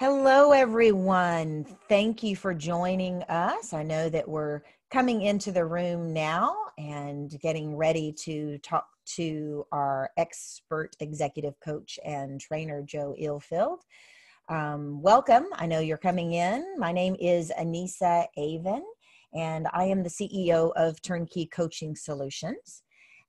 Hello, everyone. Thank you for joining us. I know that we're coming into the room now and getting ready to talk to our expert executive coach and trainer, Jo Ilfeld. Um, welcome. I know you're coming in. My name is Anissa Avon, and I am the CEO of Turnkey Coaching Solutions.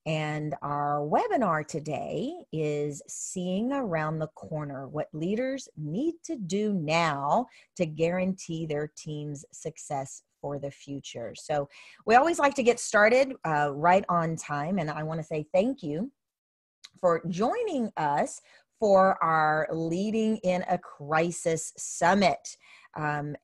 And our webinar today is Seeing Around the Corner What Leaders Need to Do Now to Guarantee Their Team's Success for the Future. So, we always like to get started uh, right on time. And I want to say thank you for joining us for our Leading in a Crisis Summit. Um,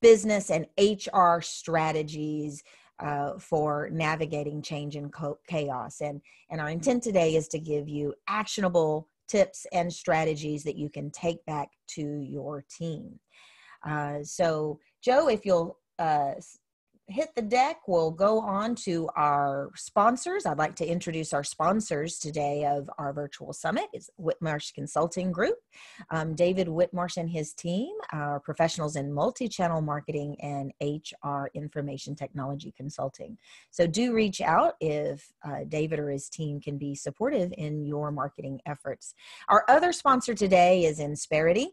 business and HR strategies uh, for navigating change and chaos. And, and our intent today is to give you actionable tips and strategies that you can take back to your team. Uh, so, Jo, if you'll uh, hit the deck, we'll go on to our sponsors. I'd like to introduce our sponsors today of our virtual summit. It's Whitmarsh Consulting Group. Um, David Whitmarsh and his team are professionals in multi-channel marketing and HR information technology consulting. So do reach out if uh, David or his team can be supportive in your marketing efforts. Our other sponsor today is Insperity.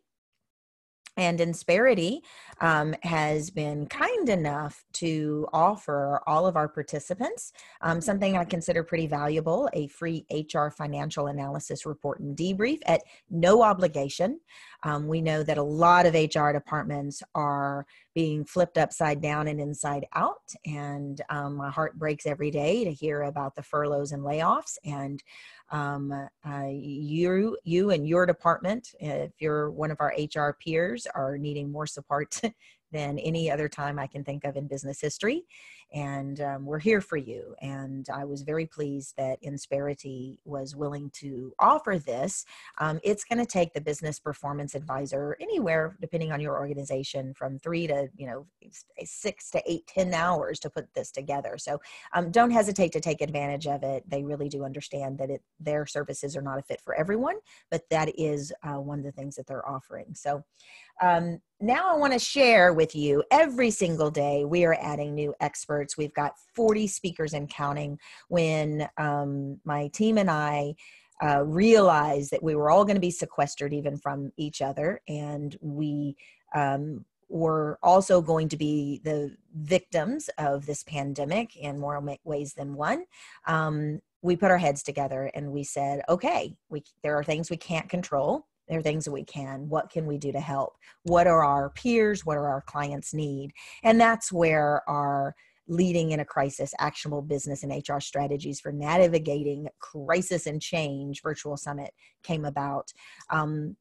And Insperity um, has been kind enough to offer all of our participants um, something I consider pretty valuable a free HR financial analysis report and debrief at no obligation. Um, we know that a lot of HR departments are being flipped upside down and inside out. And um, my heart breaks every day to hear about the furloughs and layoffs. And um, uh, you, you and your department, if you're one of our HR peers, are needing more support than any other time I can think of in business history. And um, we're here for you. And I was very pleased that Insperity was willing to offer this. Um, it's going to take the business performance advisor anywhere, depending on your organization, from three to you know six to eight, ten hours to put this together. So um, don't hesitate to take advantage of it. They really do understand that it their services are not a fit for everyone, but that is uh, one of the things that they're offering. So um, now I want to share with you every single day we are adding new experts. We've got 40 speakers and counting. When um, my team and I uh, realized that we were all going to be sequestered even from each other, and we um, were also going to be the victims of this pandemic in more ways than one. Um, we put our heads together and we said, okay, we, there are things we can't control there are things that we can what can we do to help? What are our peers? What are our clients need? And that's where our leading in a crisis actionable business and hr strategies for navigating crisis and change virtual summit came about. Um,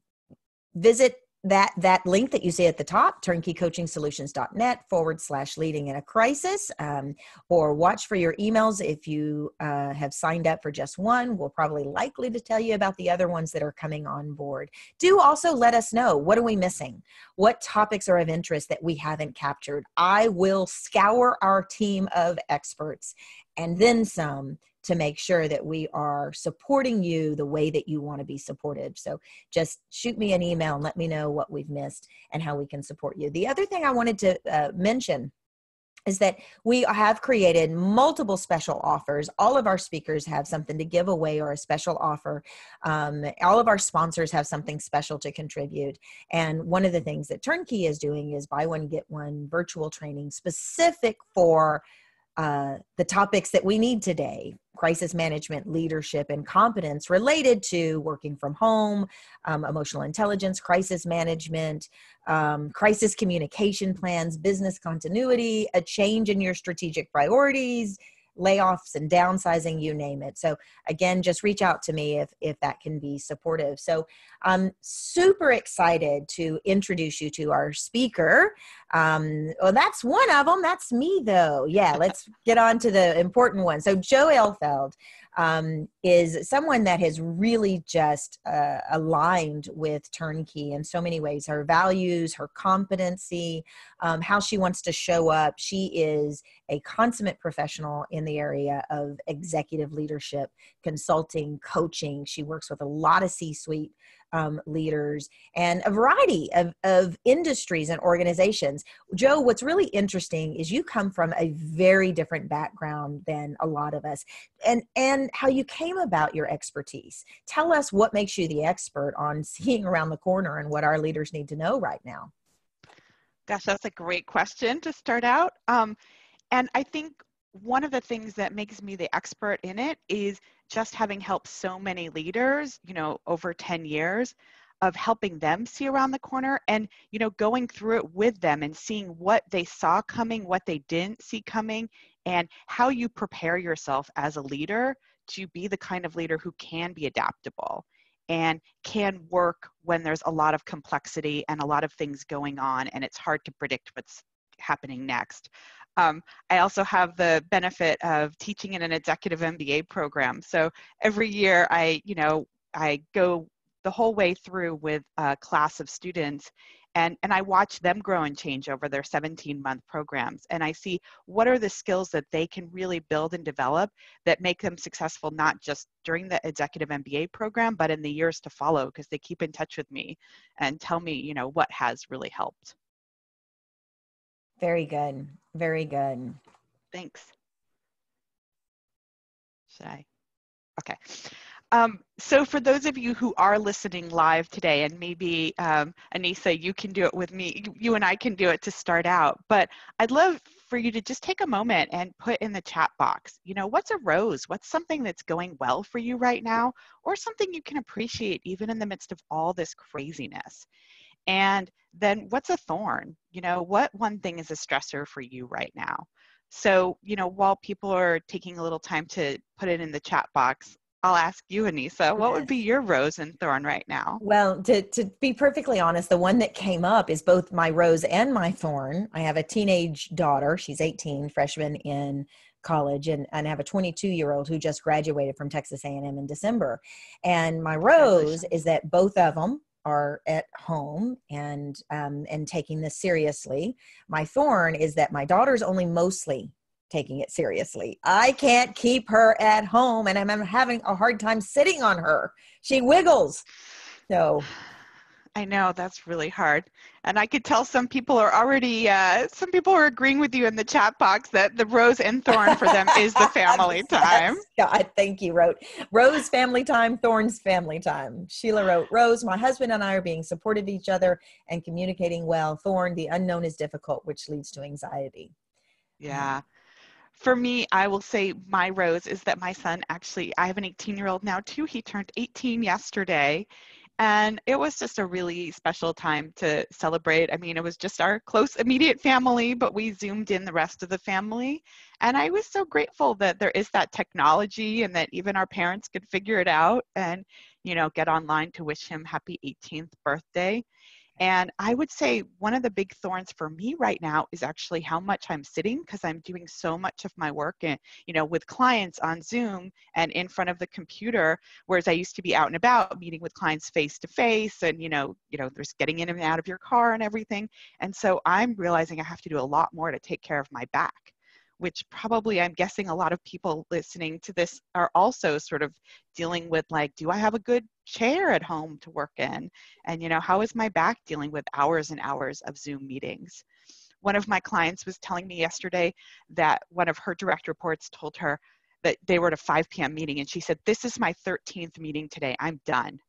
visit that that link that you see at the top turnkeycoachingsolutions.net forward slash leading in a crisis um, or watch for your emails if you uh, have signed up for just one. We'll probably likely to tell you about the other ones that are coming on board. Do also let us know what are we missing? What topics are of interest that we haven't captured? I will scour our team of experts and then some to make sure that we are supporting you the way that you want to be supported. So just shoot me an email and let me know what we've missed and how we can support you. The other thing I wanted to uh, mention is that we have created multiple special offers. All of our speakers have something to give away or a special offer. Um, all of our sponsors have something special to contribute. And one of the things that Turnkey is doing is buy one, get one virtual training specific for uh, the topics that we need today crisis management, leadership, and competence related to working from home, um, emotional intelligence, crisis management, um, crisis communication plans, business continuity, a change in your strategic priorities, layoffs and downsizing you name it. So again just reach out to me if if that can be supportive. So i'm super excited to introduce you to our speaker. Um well that's one of them that's me though. Yeah let's get on to the important one. So jo ilfeld um, is someone that has really just uh, aligned with Turnkey in so many ways her values, her competency, um, how she wants to show up. She is a consummate professional in the area of executive leadership, consulting, coaching. She works with a lot of C suite um, leaders and a variety of, of industries and organizations. Jo, what's really interesting is you come from a very different background than a lot of us and, and how you came about your expertise. Tell us what makes you the expert on seeing around the corner and what our leaders need to know right now. Gosh, that's a great question to start out. Um, and I think one of the things that makes me the expert in it is just having helped so many leaders, you know, over 10 years of helping them see around the corner and, you know, going through it with them and seeing what they saw coming, what they didn't see coming, and how you prepare yourself as a leader to be the kind of leader who can be adaptable and can work when there's a lot of complexity and a lot of things going on and it's hard to predict what's happening next. Um, I also have the benefit of teaching in an executive MBA program. So every year I, you know, I go the whole way through with a class of students and, and I watch them grow and change over their 17 month programs. And I see what are the skills that they can really build and develop that make them successful, not just during the executive MBA program, but in the years to follow, because they keep in touch with me and tell me, you know, what has really helped. Very good. Very good. Thanks. Should I? Okay. Um, so for those of you who are listening live today, and maybe um, Anissa, you can do it with me, you and I can do it to start out, but I'd love for you to just take a moment and put in the chat box, you know, what's a rose? What's something that's going well for you right now? Or something you can appreciate even in the midst of all this craziness? And then what's a thorn? You know, what one thing is a stressor for you right now? So, you know, while people are taking a little time to put it in the chat box, I'll ask you, Anissa, what would be your rose and thorn right now? Well, to, to be perfectly honest, the one that came up is both my rose and my thorn. I have a teenage daughter. She's 18, freshman in college and, and I have a 22 year old who just graduated from Texas A&M in December. And my rose is that both of them are at home and um, and taking this seriously. My thorn is that my daughter's only mostly taking it seriously. I can't keep her at home, and I'm, having a hard time sitting on her. She wiggles. So I know that's really hard. And I could tell some people are already, uh, some people are agreeing with you in the chat box that the rose and thorn for them is the family time. Yeah, I thank you, wrote. Rose family time, thorns family time. Sheila wrote, Rose, my husband and I are being supportive of each other and communicating well. Thorn, the unknown is difficult, which leads to anxiety. Yeah. For me, I will say my rose is that my son actually, I have an 18 year old now too. He turned 18 yesterday and it was just a really special time to celebrate. I mean, it was just our close, immediate family, but we zoomed in the rest of the family. And I was so grateful that there is that technology and that even our parents could figure it out and, you know, get online to wish him happy 18th birthday. And I would say one of the big thorns for me right now is actually how much I'm sitting because I'm doing so much of my work and you know with clients on Zoom and in front of the computer whereas I used to be out and about meeting with clients face to face and you know you know there's getting in and out of your car and everything. And so I'm realizing I have to do a lot more to take care of my back which probably I'm guessing a lot of people listening to this are also sort of dealing with like, do I have a good chair at home to work in? And, you know, how is my back dealing with hours and hours of Zoom meetings? One of my clients was telling me yesterday that one of her direct reports told her that they were at a 5 p.m. meeting and she said, This is my 13th meeting today. I'm done.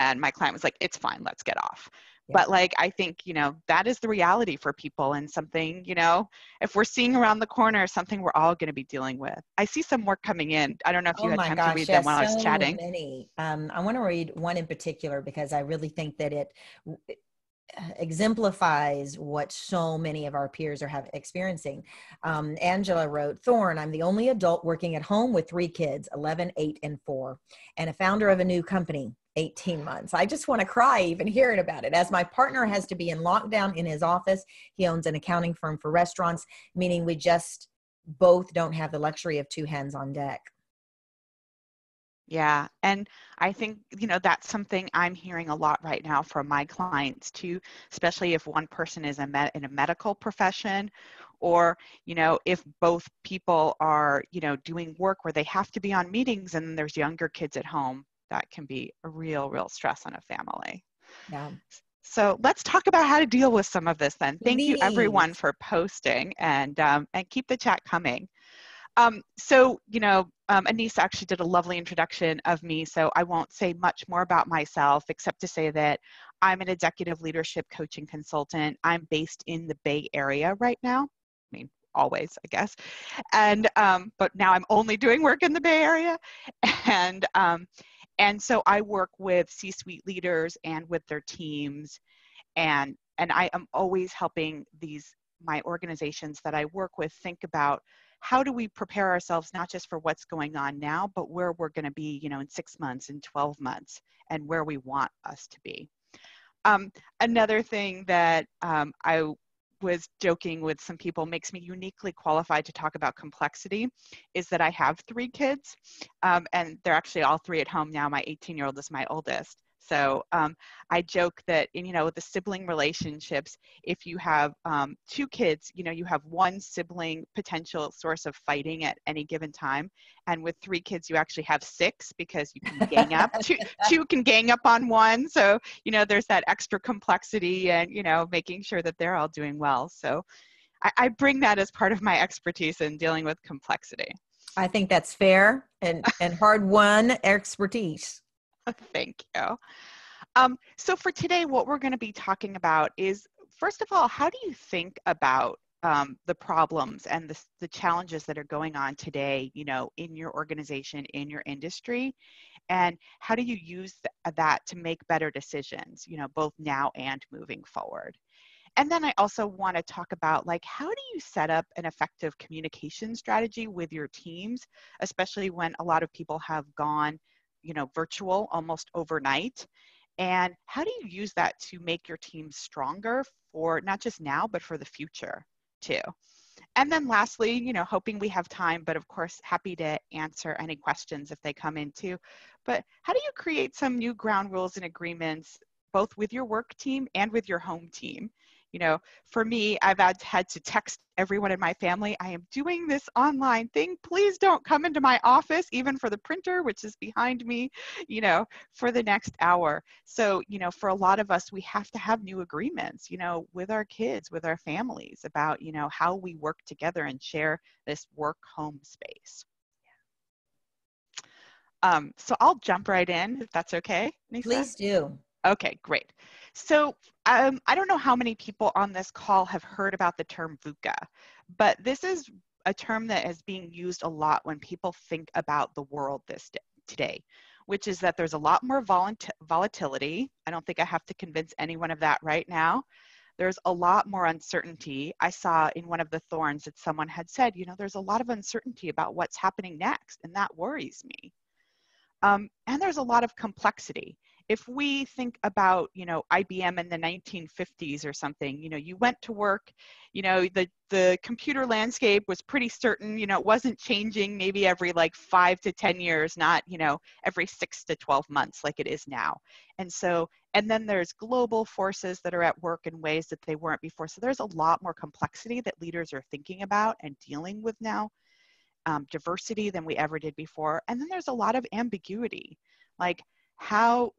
And my client was like, It's fine, let's get off but like i think you know that is the reality for people and something you know if we're seeing around the corner something we're all going to be dealing with i see some more coming in i don't know if you oh had time gosh, to read them while so i was chatting many. Um, i want to read one in particular because i really think that it exemplifies what so many of our peers are have experiencing. Um, Angela wrote, Thorn, I'm the only adult working at home with three kids, 11, 8, and 4, and a founder of a new company. 18 months. I just want to cry even hearing about it. As my partner has to be in lockdown in his office, he owns an accounting firm for restaurants, meaning we just both don't have the luxury of two hands on deck. Yeah. And I think, you know, that's something I'm hearing a lot right now from my clients too, especially if one person is a med- in a medical profession or, you know, if both people are, you know, doing work where they have to be on meetings and there's younger kids at home that can be a real, real stress on a family. Yeah. So let's talk about how to deal with some of this then. Thank Please. you everyone for posting and, um, and keep the chat coming. Um, so, you know, um, Anissa actually did a lovely introduction of me, so I won't say much more about myself except to say that I'm an executive leadership coaching consultant. I'm based in the Bay Area right now. I mean, always, I guess. And um, but now I'm only doing work in the Bay Area, and um, and so I work with C-suite leaders and with their teams, and and I am always helping these my organizations that I work with think about how do we prepare ourselves not just for what's going on now, but where we're going to be, you know, in six months, in 12 months, and where we want us to be. Um, another thing that um, I was joking with some people makes me uniquely qualified to talk about complexity is that I have three kids, um, and they're actually all three at home now. My 18 year old is my oldest. So um, I joke that, you know, with the sibling relationships, if you have um, two kids, you know, you have one sibling potential source of fighting at any given time. And with three kids, you actually have six because you can gang up. two, two can gang up on one. So, you know, there's that extra complexity and, you know, making sure that they're all doing well. So I, I bring that as part of my expertise in dealing with complexity. I think that's fair and, and hard won expertise. Thank you. Um, so for today, what we're going to be talking about is, first of all, how do you think about um, the problems and the, the challenges that are going on today, you know, in your organization, in your industry, and how do you use th- that to make better decisions, you know, both now and moving forward? And then I also want to talk about like how do you set up an effective communication strategy with your teams, especially when a lot of people have gone you know, virtual almost overnight. And how do you use that to make your team stronger for not just now, but for the future too? And then lastly, you know, hoping we have time, but of course, happy to answer any questions if they come in too. But how do you create some new ground rules and agreements, both with your work team and with your home team? You know, for me, I've had, had to text everyone in my family, I am doing this online thing. Please don't come into my office, even for the printer, which is behind me, you know, for the next hour. So, you know, for a lot of us, we have to have new agreements, you know, with our kids, with our families about, you know, how we work together and share this work home space. Um, so I'll jump right in if that's okay. Nisa? Please do. Okay, great. So um, I don't know how many people on this call have heard about the term VUCA, but this is a term that is being used a lot when people think about the world this day, today, which is that there's a lot more volatility. I don't think I have to convince anyone of that right now. There's a lot more uncertainty. I saw in one of the thorns that someone had said, you know, there's a lot of uncertainty about what's happening next, and that worries me. Um, and there's a lot of complexity if we think about you know IBM in the 1950s or something you know you went to work you know the the computer landscape was pretty certain you know it wasn't changing maybe every like 5 to 10 years not you know every 6 to 12 months like it is now. And so and then there's global forces that are at work in ways that they weren't before. So there's a lot more complexity that leaders are thinking about and dealing with now um, diversity than we ever did before. And then there's a lot of ambiguity like how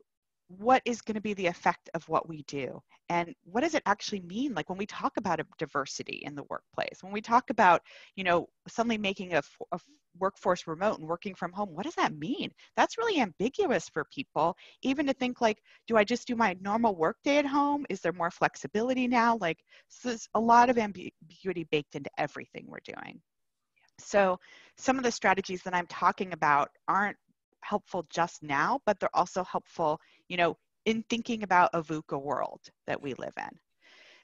what is going to be the effect of what we do? And what does it actually mean like when we talk about a diversity in the workplace when we talk about you know suddenly making a, a workforce remote and working from home what does that mean? That's really ambiguous for people even to think like do i just do my normal work day at home? Is there more flexibility now? Like so there's a lot of ambiguity baked into everything we're doing. So some of the strategies that i'm talking about aren't helpful just now, but they're also helpful, you know, in thinking about a VUCA world that we live in.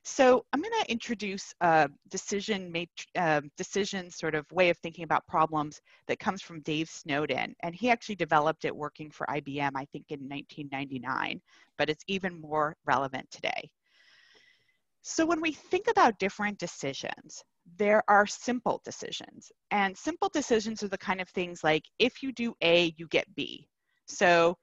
So I'm going to introduce a decision uh, decision sort of way of thinking about problems that comes from Dave Snowden, and he actually developed it working for IBM, I think, in 1999, but it's even more relevant today. So when we think about different decisions, there are simple decisions. And simple decisions are the kind of things like if you do A, you get B. So,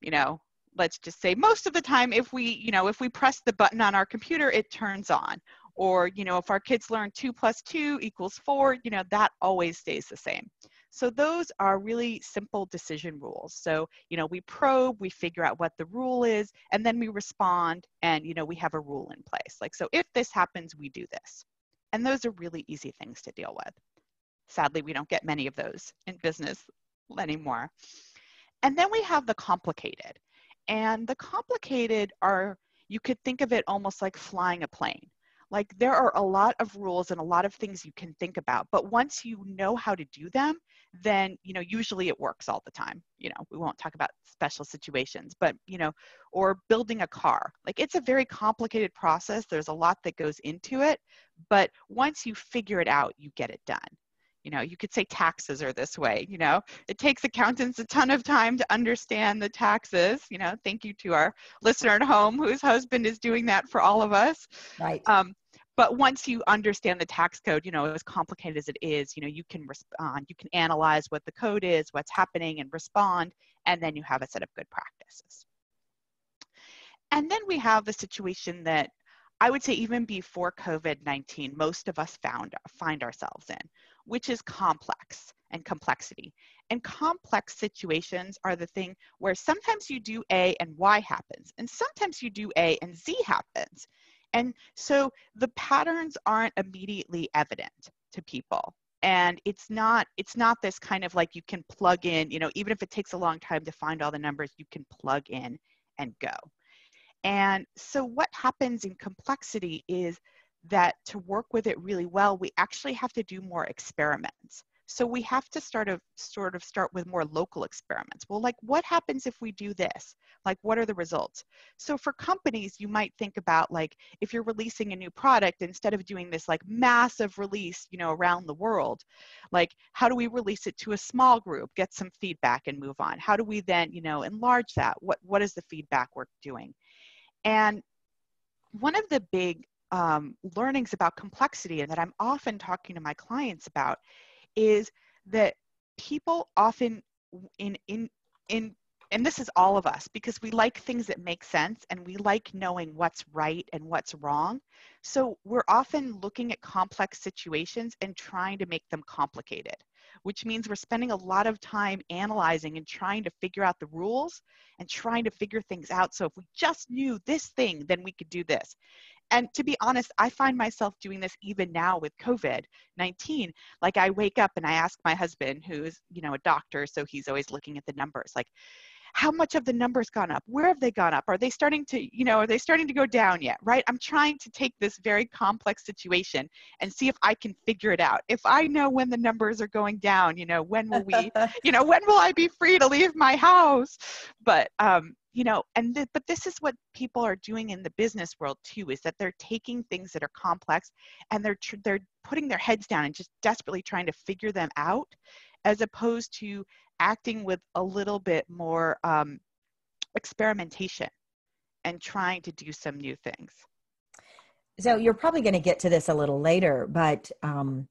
you know, let's just say most of the time if we, you know, if we press the button on our computer, it turns on. Or, you know, if our kids learn two plus two equals four, you know, that always stays the same. So those are really simple decision rules. So, you know, we probe, we figure out what the rule is, and then we respond and, you know, we have a rule in place. Like, so if this happens, we do this. And those are really easy things to deal with. Sadly, we don't get many of those in business anymore. And then we have the complicated. And the complicated are, you could think of it almost like flying a plane like there are a lot of rules and a lot of things you can think about but once you know how to do them then you know usually it works all the time you know we won't talk about special situations but you know or building a car. Like it's a very complicated process there's a lot that goes into it but once you figure it out you get it done. You know you could say taxes are this way you know? It takes accountants a ton of time to understand the taxes you know? Thank you to our listener at home whose husband is doing that for all of us. Right. Um, but once you understand the tax code you know as complicated as it is you know you can respond uh, you can analyze what the code is what's happening and respond and then you have a set of good practices and then we have the situation that I would say even before COVID-19, most of us found find ourselves in, which is complex and complexity. And complex situations are the thing where sometimes you do A and Y happens, and sometimes you do A and Z happens. And so the patterns aren't immediately evident to people. And it's not it's not this kind of like you can plug in, you know, even if it takes a long time to find all the numbers, you can plug in and go. And so what happens in complexity is that to work with it really well, we actually have to do more experiments. So we have to start of sort of start with more local experiments. Well, like what happens if we do this? Like what are the results? So for companies, you might think about like if you're releasing a new product, instead of doing this like massive release, you know, around the world, like how do we release it to a small group, get some feedback and move on? How do we then, you know, enlarge that? What what is the feedback we're doing? And one of the big um, learnings about complexity and that I'm often talking to my clients about is that people often in in in and this is all of us because we like things that make sense and we like knowing what's right and what's wrong. So we're often looking at complex situations and trying to make them complicated, which means we're spending a lot of time analyzing and trying to figure out the rules and trying to figure things out. So if we just knew this thing, then we could do this and to be honest, I find myself doing this even now with COVID 19. Like I wake up and I ask my husband, who's, you know, a doctor, so he's always looking at the numbers, like, how much have the numbers gone up? Where have they gone up? Are they starting to, you know, are they starting to go down yet? Right? I'm trying to take this very complex situation and see if I can figure it out. If I know when the numbers are going down, you know, when will we, you know, when will I be free to leave my house? But um, you know and th- but this is what people are doing in the business world too is that they're taking things that are complex and they're tr- they're putting their heads down and just desperately trying to figure them out as opposed to acting with a little bit more um, experimentation and trying to do some new things. So you're probably going to get to this a little later but um,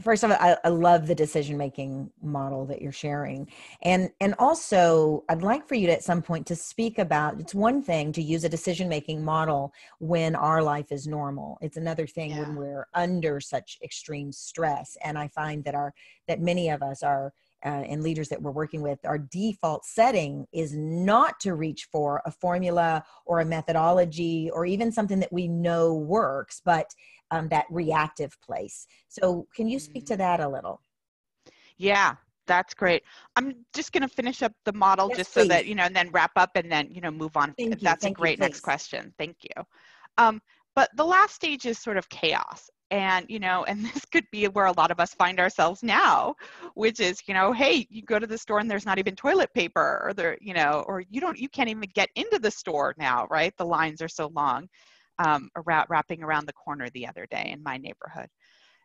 first of all I, I, love the decision making model that you're sharing. And and also i'd like for you to at some point to speak about it's one thing to use a decision making model when our life is normal. It's another thing yeah. when we're under such extreme stress. And i find that our that many of us are uh, and leaders that we're working with, our default setting is not to reach for a formula or a methodology or even something that we know works, but um, that reactive place. So, can you speak to mm-hmm. that a little? Yeah, that's great. I'm just going to finish up the model yes, just please. so that, you know, and then wrap up and then, you know, move on. Thank that's you. a great next question. Thank you. Um, but the last stage is sort of chaos. And, you know, and this could be where a lot of us find ourselves now, which is, you know, hey, you go to the store and there's not even toilet paper or there, you know, or you don't, you can't even get into the store now, right? The lines are so long um, around, wrapping around the corner the other day in my neighborhood.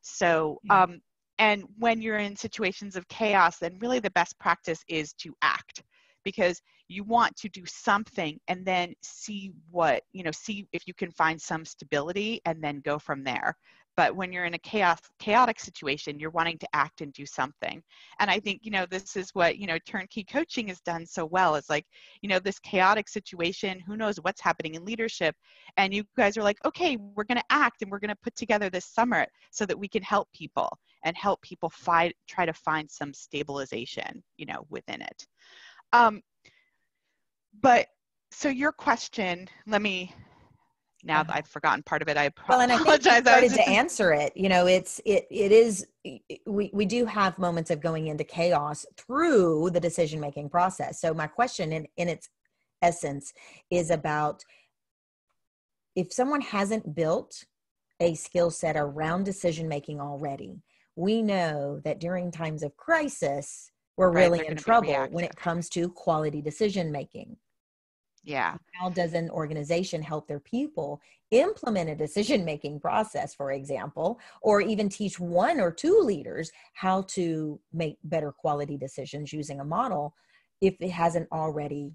So, um, and when you're in situations of chaos, then really the best practice is to act because you want to do something and then see what, you know, see if you can find some stability and then go from there but when you're in a chaos chaotic situation you're wanting to act and do something. And i think you know this is what you know turnkey coaching has done so well is like you know this chaotic situation who knows what's happening in leadership and you guys are like okay we're going to act and we're going to put together this summit so that we can help people and help people find try to find some stabilization you know within it. Um, but so your question let me now that uh-huh. I've forgotten part of it, I apologize. Well, and I think you started to answer it. You know, it's it it is we we do have moments of going into chaos through the decision making process. So my question in in its essence is about if someone hasn't built a skill set around decision making already, we know that during times of crisis, we're right, really in trouble when it comes to quality decision making. Yeah. How does an organization help their people implement a decision making process, for example, or even teach one or two leaders how to make better quality decisions using a model if it hasn't already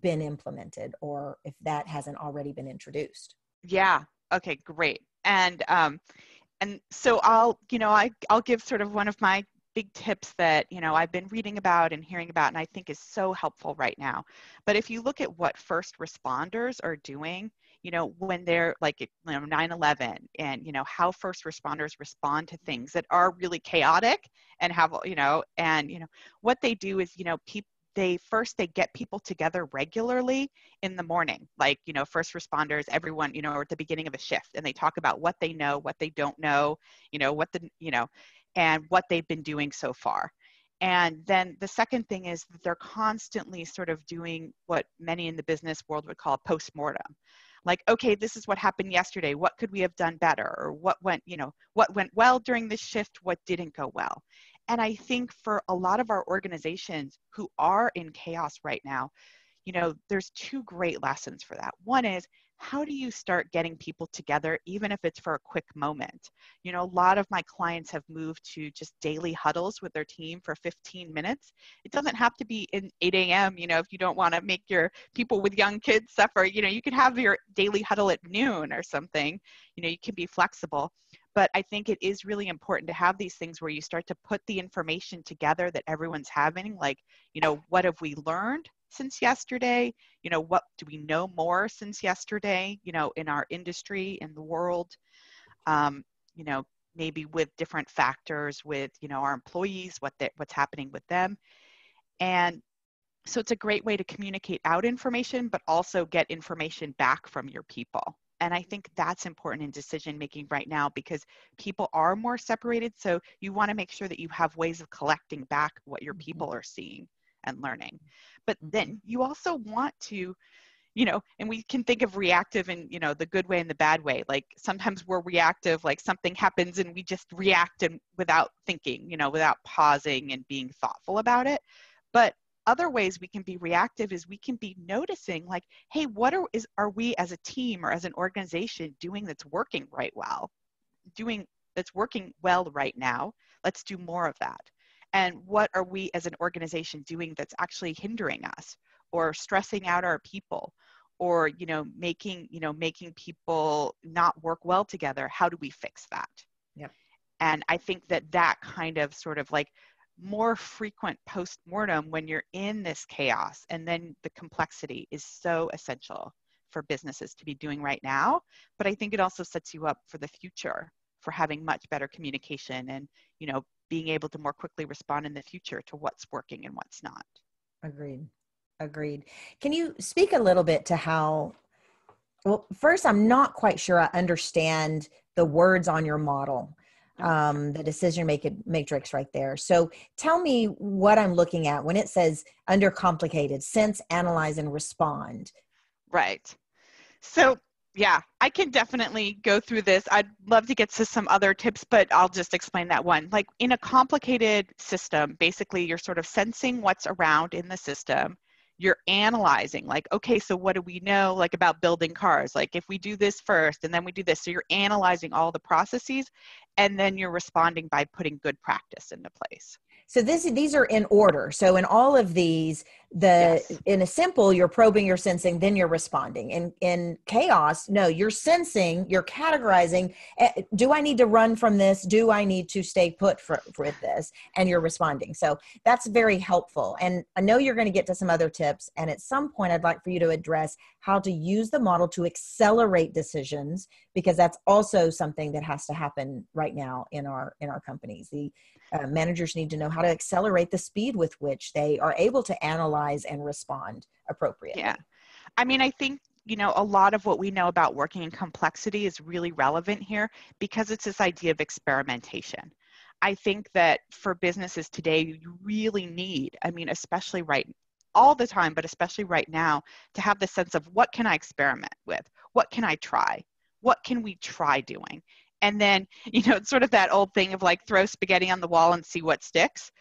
been implemented or if that hasn't already been introduced? Yeah. Okay, great. And um and so I'll, you know, I I'll give sort of one of my big tips that you know I've been reading about and hearing about and I think is so helpful right now. But if you look at what first responders are doing, you know, when they're like you know 9/11 and you know how first responders respond to things that are really chaotic and have you know and you know what they do is you know people they first they get people together regularly in the morning like you know first responders everyone you know at the beginning of a shift and they talk about what they know what they don't know you know what the you know and what they've been doing so far. And then the second thing is that they're constantly sort of doing what many in the business world would call post-mortem. Like, okay, this is what happened yesterday. What could we have done better? Or what went, you know, what went well during this shift? What didn't go well? And I think for a lot of our organizations who are in chaos right now, you know, there's two great lessons for that. One is how do you start getting people together, even if it's for a quick moment? You know, a lot of my clients have moved to just daily huddles with their team for 15 minutes. It doesn't have to be in 8 a.m., you know, if you don't want to make your people with young kids suffer, you know, you could have your daily huddle at noon or something. You know, you can be flexible but i think it is really important to have these things where you start to put the information together that everyone's having like you know what have we learned since yesterday? You know, what do we know more since yesterday, you know, in our industry, in the world? Um, you know, maybe with different factors with, you know, our employees, what they, what's happening with them. And so it's a great way to communicate out information, but also get information back from your people. And I think that's important in decision making right now because people are more separated. So you want to make sure that you have ways of collecting back what your mm-hmm. people are seeing and learning. But then mm-hmm. you also want to, you know, and we can think of reactive in, you know, the good way and the bad way. Like sometimes we're reactive, like something happens and we just react and without thinking, you know, without pausing and being thoughtful about it. But other ways we can be reactive is we can be noticing like hey what are is are we as a team or as an organization doing that's working right well doing that's working well right now let's do more of that and what are we as an organization doing that's actually hindering us or stressing out our people or you know making you know making people not work well together? How do we fix that? Yep. and i think that that kind of sort of like more frequent post-mortem when you're in this chaos and then the complexity is so essential for businesses to be doing right now but i think it also sets you up for the future for having much better communication and you know being able to more quickly respond in the future to what's working and what's not. Agreed. Agreed. Can you speak a little bit to how? Well, first, I'm not quite sure I understand the words on your model, um, the decision making matrix right there. So tell me what I'm looking at when it says under complicated, sense, analyze, and respond. Right. So yeah, I can definitely go through this. I'd love to get to some other tips, but I'll just explain that one. Like in a complicated system, basically you're sort of sensing what's around in the system. You're analyzing, like, okay, so what do we know, like about building cars? Like if we do this first and then we do this. So you're analyzing all the processes and then you're responding by putting good practice into place so this these are in order so in all of these the yes. in a simple you're probing you're sensing then you're responding. In in chaos no you're sensing you're categorizing eh, do i need to run from this? Do i need to stay put for, for this? And you're responding. So that's very helpful. And i know you're going to get to some other tips and at some point i'd like for you to address how to use the model to accelerate decisions because that's also something that has to happen right now in our in our companies. The uh, managers need to know how to accelerate the speed with which they are able to analyze and respond appropriately. Yeah. I mean i think you know, a lot of what we know about working in complexity is really relevant here because it's this idea of experimentation. I think that for businesses today, you really need, I mean, especially right all the time, but especially right now, to have the sense of what can I experiment with? What can I try? What can we try doing? And then, you know, it's sort of that old thing of like throw spaghetti on the wall and see what sticks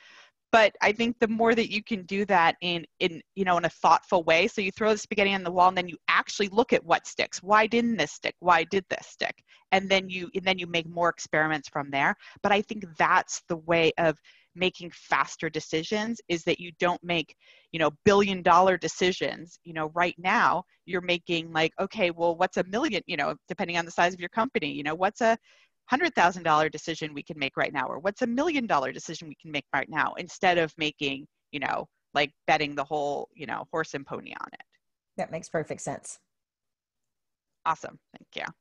but i think the more that you can do that in in you know in a thoughtful way so you throw the spaghetti on the wall and then you actually look at what sticks why didn't this stick why did this stick and then you and then you make more experiments from there but i think that's the way of making faster decisions is that you don't make you know billion dollar decisions you know right now you're making like okay well what's a million you know depending on the size of your company you know what's a $100,000 decision we can make right now or what's a million dollar decision we can make right now instead of making, you know, like betting the whole, you know, horse and pony on it. That makes perfect sense. Awesome. Thank you.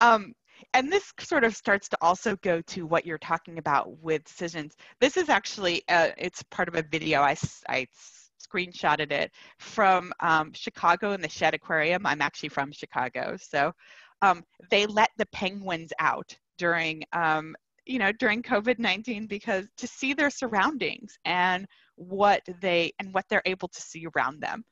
Um, and this sort of starts to also go to what you're talking about with decisions. This is actually, uh, it's part of a video I, I screenshotted it from um, Chicago in the Shedd Aquarium. I'm actually from Chicago. So um, they let the penguins out during um, you know during covid-19 because to see their surroundings and what they and what they're able to see around them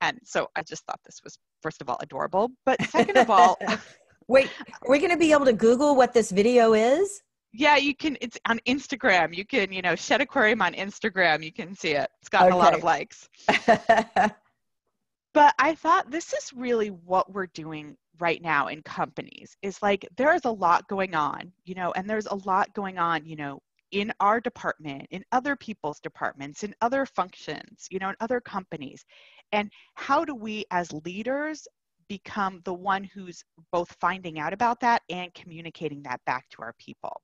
and so i just thought this was first of all adorable but second of all wait are we going to be able to google what this video is? Yeah you can it's on instagram. You can you know Shedd aquarium on instagram. You can see it. It's got okay. a lot of likes. But i thought this is really what we're doing right now in companies is like there's a lot going on you know and there's a lot going on you know in our department in other people's departments in other functions you know in other companies. And how do we as leaders become the one who's both finding out about that and communicating that back to our people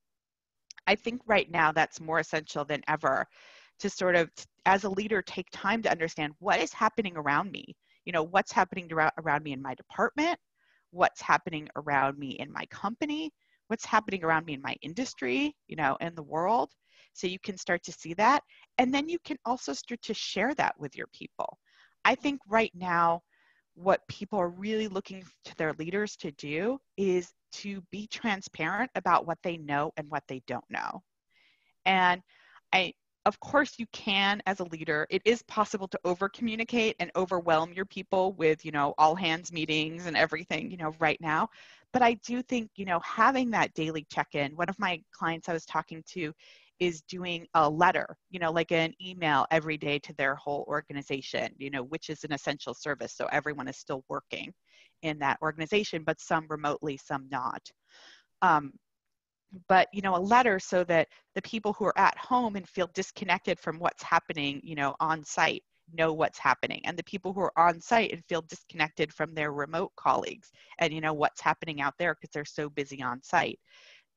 i think right now that's more essential than ever to sort of as a leader take time to understand what is happening around me you know what's happening around me in my department what's happening around me in my company, what's happening around me in my industry, you know, in the world. So you can start to see that. And then you can also start to share that with your people. I think right now, what people are really looking to their leaders to do is to be transparent about what they know and what they don't know. And I, of course you can as a leader it is possible to over communicate and overwhelm your people with you know all hands meetings and everything you know right now but i do think you know having that daily check-in one of my clients i was talking to is doing a letter you know like an email every day to their whole organization you know which is an essential service. So everyone is still working in that organization but some remotely some not. Um, but you know a letter so that the people who are at home and feel disconnected from what's happening you know on site know what's happening. And the people who are on site and feel disconnected from their remote colleagues and you know what's happening out there because they're so busy on site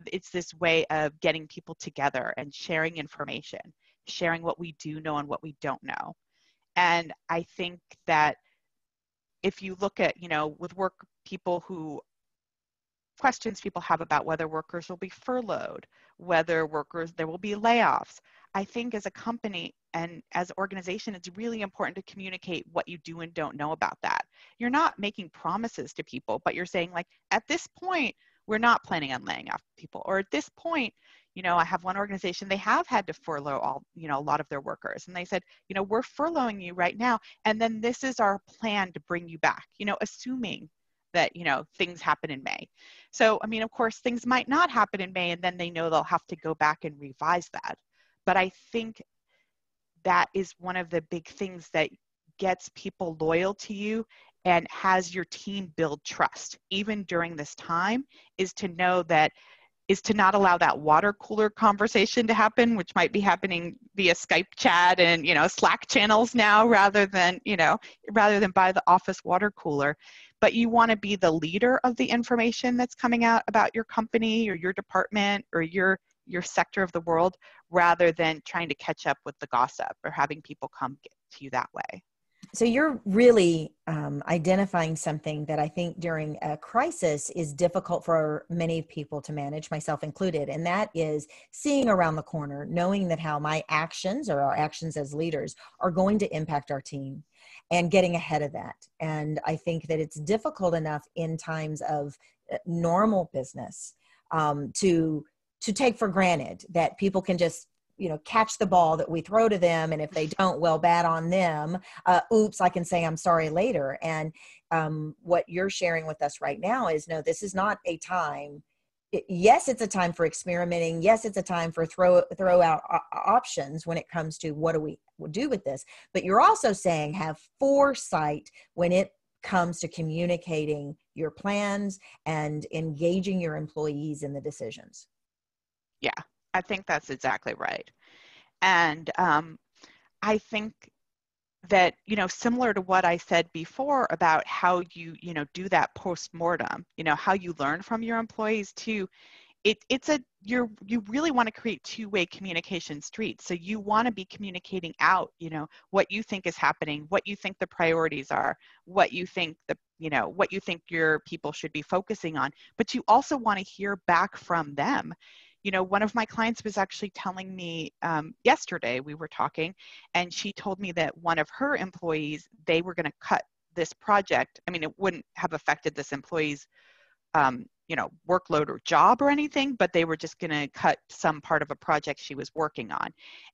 it's this way of getting people together and sharing information sharing what we do know and what we don't know and i think that if you look at you know with work people who questions people have about whether workers will be furloughed, whether workers, there will be layoffs. I think as a company and as an organization, it's really important to communicate what you do and don't know about that. You're not making promises to people, but you're saying like, at this point, we're not planning on laying off people. Or at this point, you know, I have one organization, they have had to furlough all, you know, a lot of their workers. And they said, you know, we're furloughing you right now. And then this is our plan to bring you back, you know, assuming that you know things happen in may so i mean of course things might not happen in may and then they know they'll have to go back and revise that but i think that is one of the big things that gets people loyal to you and has your team build trust even during this time is to know that is to not allow that water cooler conversation to happen which might be happening via skype chat and you know slack channels now rather than you know rather than by the office water cooler. But you want to be the leader of the information that's coming out about your company or your department or your your sector of the world rather than trying to catch up with the gossip or having people come to you that way so you're really um, identifying something that I think during a crisis is difficult for many people to manage, myself included, and that is seeing around the corner, knowing that how my actions or our actions as leaders are going to impact our team and getting ahead of that. And I think that it's difficult enough in times of uh, normal business um, to to take for granted that people can just you know catch the ball that we throw to them and if they don't well bad on them uh, oops i can say i'm sorry later. And um, what you're sharing with us right now is no this is not a time yes it's a time for experimenting. Yes it's a time for throw throw out options when it comes to what do we do with this. But you're also saying have foresight when it comes to communicating your plans and engaging your employees in the decisions. Yeah I think that's exactly right. And um, I think that you know similar to what i said before about how you you know do that post mortem you know how you learn from your employees too it, it's a you're you really want to create two-way communication streets. So you want to be communicating out you know what you think is happening what you think the priorities are what you think the you know what you think your people should be focusing on. But you also want to hear back from them you know one of my clients was actually telling me um, yesterday we were talking and she told me that one of her employees they were going to cut this project i mean it wouldn't have affected this employee's um, you know workload or job or anything but they were just going to cut some part of a project she was working on.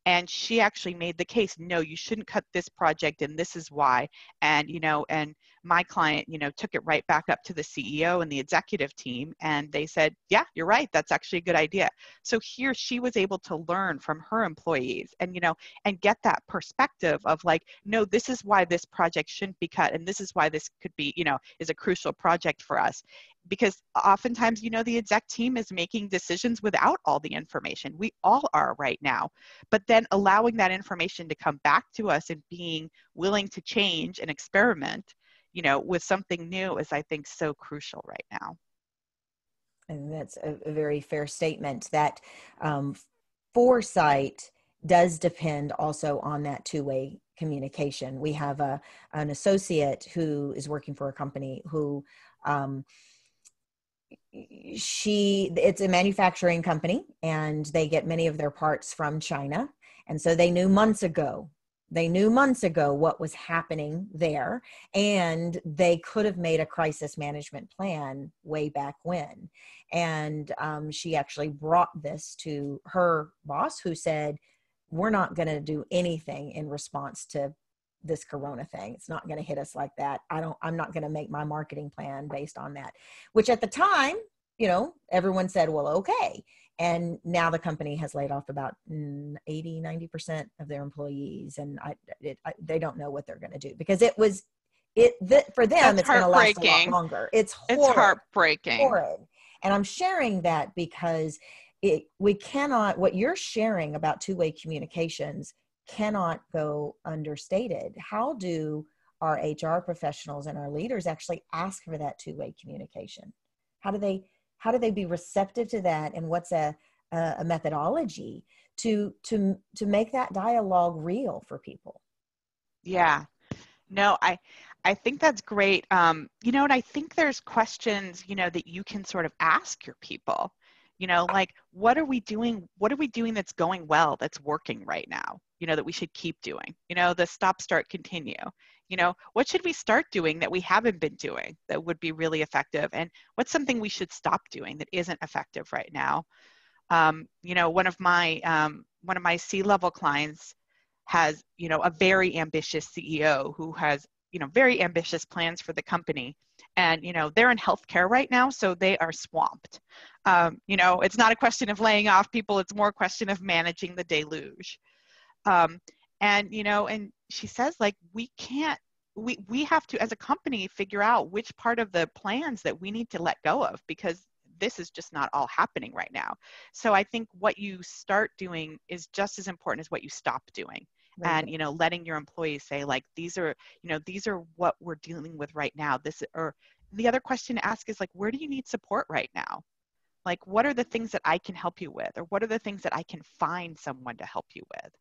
And she actually made the case no you shouldn't cut this project and this is why. And you know and my client you know took it right back up to the ceo and the executive team and they said yeah you're right that's actually a good idea. So here she was able to learn from her employees and you know and get that perspective of like no this is why this project shouldn't be cut and this is why this could be you know is a crucial project for us because oftentimes you know the exec team is making decisions without all the information. We all are right now but then allowing that information to come back to us and being willing to change and experiment you know with something new is i think so crucial right now. And that's a, very fair statement that um, foresight does depend also on that two-way communication. We have a an associate who is working for a company who um, she it's a manufacturing company and they get many of their parts from china. And so they knew months ago they knew months ago what was happening there and they could have made a crisis management plan way back when. And um, she actually brought this to her boss who said we're not going to do anything in response to this corona thing. It's not going to hit us like that. I don't i'm not going to make my marketing plan based on that which at the time you know everyone said well okay. And now the company has laid off about mm, 80 90% of their employees and I, it, I they don't know what they're going to do because it was it that for them That's it's going to last a lot longer. It's horrid, it's heartbreaking. Horrid. and i'm sharing that because it we cannot what you're sharing about two-way communications cannot go understated. How do our HR professionals and our leaders actually ask for that two-way communication? How do they how do they be receptive to that and what's a a methodology to to to make that dialogue real for people? Yeah. No, I I think that's great. Um, you know, and I think there's questions, you know, that you can sort of ask your people. You know, like what are we doing? What are we doing that's going well, that's working right now? you know that we should keep doing you know the stop start continue you know what should we start doing that we haven't been doing that would be really effective and what's something we should stop doing that isn't effective right now um, you know one of my um, one of my c level clients has you know a very ambitious ceo who has you know very ambitious plans for the company. And you know they're in healthcare right now so they are swamped. Um, you know it's not a question of laying off people it's more a question of managing the deluge. Um, and you know and she says like we can't we we have to as a company figure out which part of the plans that we need to let go of because this is just not all happening right now. So i think what you start doing is just as important as what you stop doing right. and you know letting your employees say like these are you know these are what we're dealing with right now. This or the other question to ask is like where do you need support right now? Like what are the things that i can help you with? Or what are the things that i can find someone to help you with?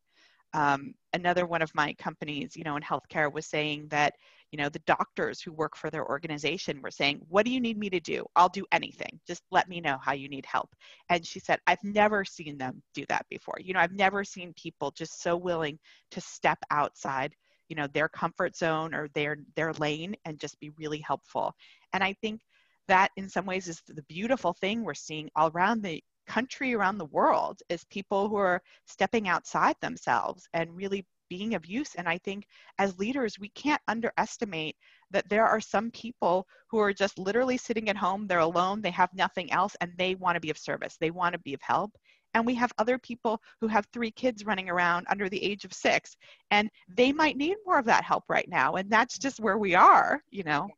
Um, another one of my companies, you know, in healthcare was saying that, you know, the doctors who work for their organization were saying, What do you need me to do? I'll do anything. Just let me know how you need help. And she said, I've never seen them do that before. You know, I've never seen people just so willing to step outside, you know, their comfort zone or their their lane and just be really helpful. And I think that in some ways is the beautiful thing we're seeing all around the country around the world is people who are stepping outside themselves and really being of use. And I think as leaders, we can't underestimate that there are some people who are just literally sitting at home, they're alone, they have nothing else, and they want to be of service, they want to be of help. And we have other people who have three kids running around under the age of six, and they might need more of that help right now. And that's just where we are, you know?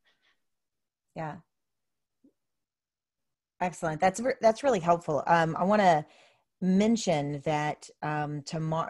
Yeah. Excellent. That's that's really helpful. Um, I want to mention that um, tomorrow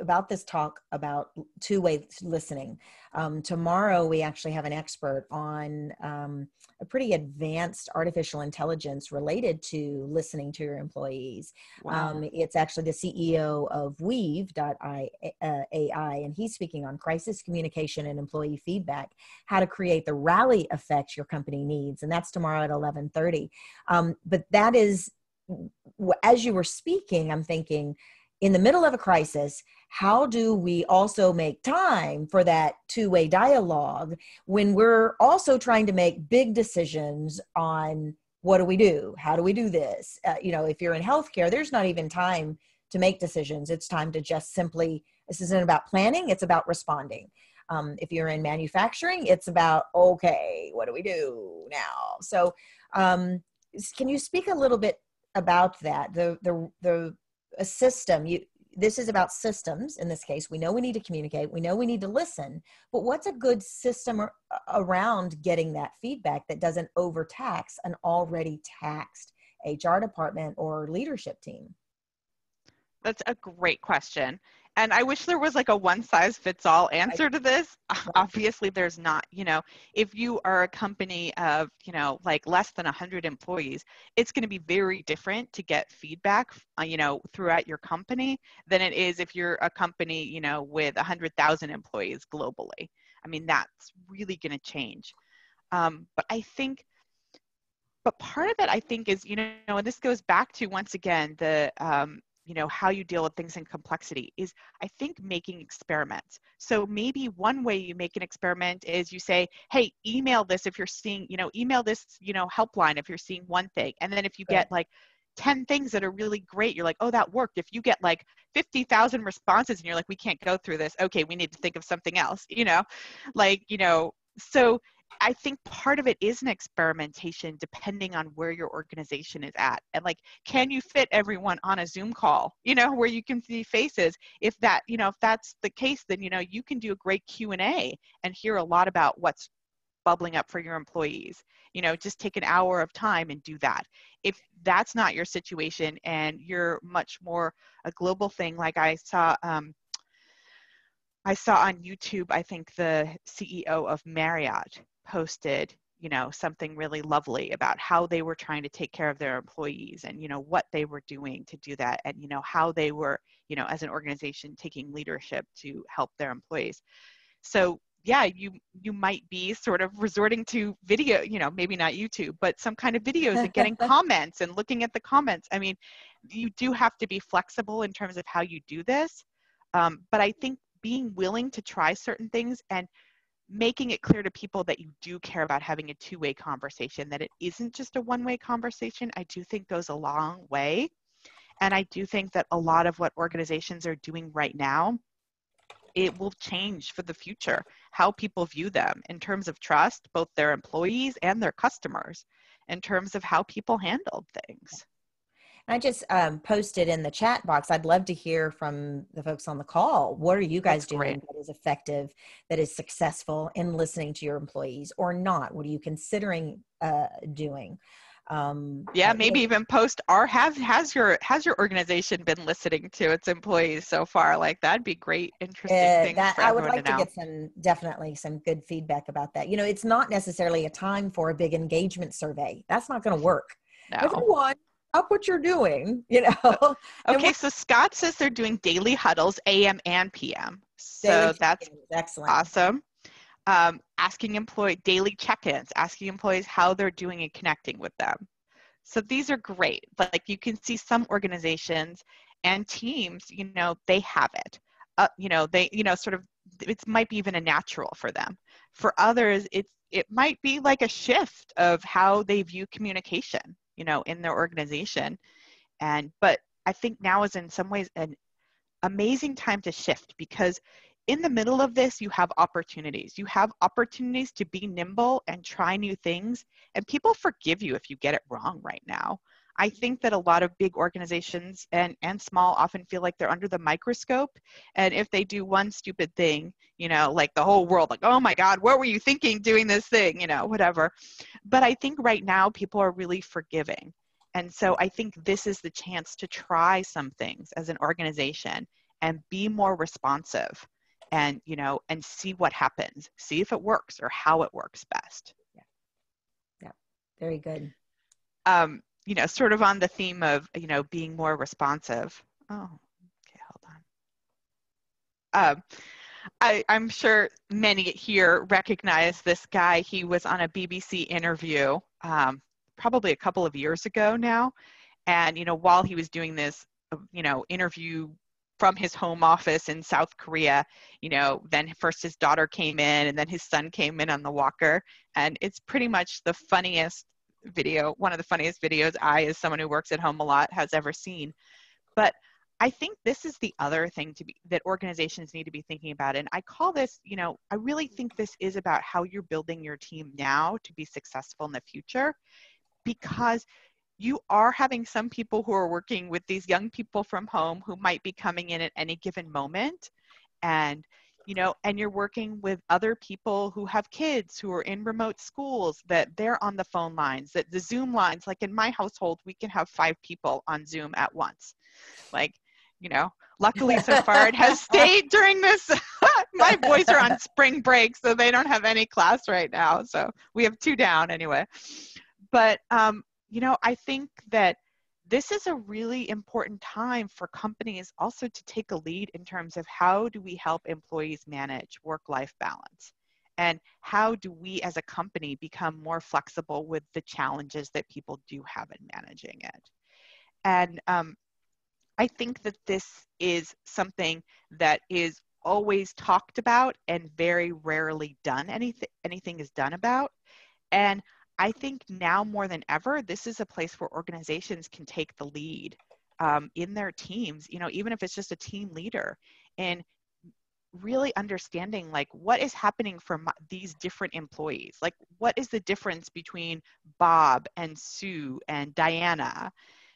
about this talk about two-way listening. Um, tomorrow we actually have an expert on um, a pretty advanced artificial intelligence related to listening to your employees. Wow. Um, it's actually the CEO of Weave.ai, uh, and he's speaking on crisis communication and employee feedback, how to create the rally effect your company needs, and that's tomorrow at 11:30. Um, but that is as you were speaking, I'm thinking, in the middle of a crisis, how do we also make time for that two way dialogue when we're also trying to make big decisions on what do we do? How do we do this? Uh, you know, if you're in healthcare, there's not even time to make decisions. It's time to just simply, this isn't about planning, it's about responding. Um, if you're in manufacturing, it's about, okay, what do we do now? So, um, can you speak a little bit about that. The the the a system you this is about systems in this case. We know we need to communicate. We know we need to listen. But what's a good system ar- around getting that feedback that doesn't overtax an already taxed hr department or leadership team? That's a great question and I wish there was like a one size fits all answer to this. Obviously, there's not. You know, if you are a company of, you know, like less than 100 employees, it's going to be very different to get feedback, uh, you know, throughout your company than it is if you're a company, you know, with 100,000 employees globally. I mean, that's really going to change. Um, but I think but part of it i think is you know and this goes back to once again the um, you know how you deal with things in complexity is i think making experiments. So maybe one way you make an experiment is you say hey email this if you're seeing you know email this you know helpline if you're seeing one thing. And then if you get like 10 things that are really great you're like oh that worked. If you get like 50,000 responses and you're like we can't go through this. Okay we need to think of something else you know? Like you know so I think part of it is an experimentation depending on where your organization is at. And like, can you fit everyone on a Zoom call, you know, where you can see faces? If that, you know, if that's the case, then, you know, you can do a great Q&A and hear a lot about what's bubbling up for your employees. You know, just take an hour of time and do that. If that's not your situation and you're much more a global thing, like I saw, um, I saw on YouTube, I think the CEO of Marriott posted you know something really lovely about how they were trying to take care of their employees and you know what they were doing to do that and you know how they were you know as an organization taking leadership to help their employees. So yeah you you might be sort of resorting to video you know maybe not youtube but some kind of videos and getting comments and looking at the comments. I mean you do have to be flexible in terms of how you do this um, but i think being willing to try certain things and making it clear to people that you do care about having a two-way conversation that it isn't just a one-way conversation. I do think goes a long way. And i do think that a lot of what organizations are doing right now it will change for the future how people view them in terms of trust both their employees and their customers in terms of how people handled things I just um, posted in the chat box. I'd love to hear from the folks on the call. What are you guys That's doing great. that is effective, that is successful in listening to your employees, or not? What are you considering uh, doing? Um, yeah, maybe even post or have has your has your organization been listening to its employees so far? Like that'd be great, interesting uh. That, I would like to, to get some definitely some good feedback about that. You know, it's not necessarily a time for a big engagement survey. That's not going to work. No. Everyone stop what you're doing, you know. okay, so Scott says they're doing daily huddles, AM and PM. So that's excellent. Awesome. Um, asking employee daily check-ins, asking employees how they're doing and connecting with them. So these are great. Like you can see some organizations and teams, you know, they have it. Uh, you know, they, you know, sort of, it might be even a natural for them. For others, it's it might be like a shift of how they view communication you know in their organization. And but i think now is in some ways an amazing time to shift because in the middle of this you have opportunities. You have opportunities to be nimble and try new things. And people forgive you if you get it wrong right now i think that a lot of big organizations and and small often feel like they're under the microscope. And if they do one stupid thing you know like the whole world like oh my god what were you thinking doing this thing? You know whatever. But i think right now people are really forgiving. And so i think this is the chance to try some things as an organization and be more responsive and you know and see what happens see if it works or how it works best. Yeah. Yeah. Very good. Um you know sort of on the theme of you know being more responsive oh okay hold on um I, am sure many here recognize this guy. He was on a BBC interview um, probably a couple of years ago now. And, you know, while he was doing this, you know, interview from his home office in South Korea, you know, then first his daughter came in and then his son came in on the walker. And it's pretty much the funniest video, one of the funniest videos I, as someone who works at home a lot, has ever seen. But I think this is the other thing to be that organizations need to be thinking about. And I call this, you know, I really think this is about how you're building your team now to be successful in the future because you are having some people who are working with these young people from home who might be coming in at any given moment and you know and you're working with other people who have kids who are in remote schools that they're on the phone lines that the zoom lines like in my household we can have five people on zoom at once like you know, luckily so far it has stayed during this. My boys are on spring break, so they don't have any class right now. So we have two down anyway. But, um, you know, I think that this is a really important time for companies also to take a lead in terms of how do we help employees manage work life balance? And how do we as a company become more flexible with the challenges that people do have in managing it? And um, I think that this is something that is always talked about and very rarely done anything anything is done about. And i think now more than ever this is a place where organizations can take the lead um, in their teams you know even if it's just a team leader and really understanding like what is happening for my, these different employees? Like what is the difference between bob and sue and diana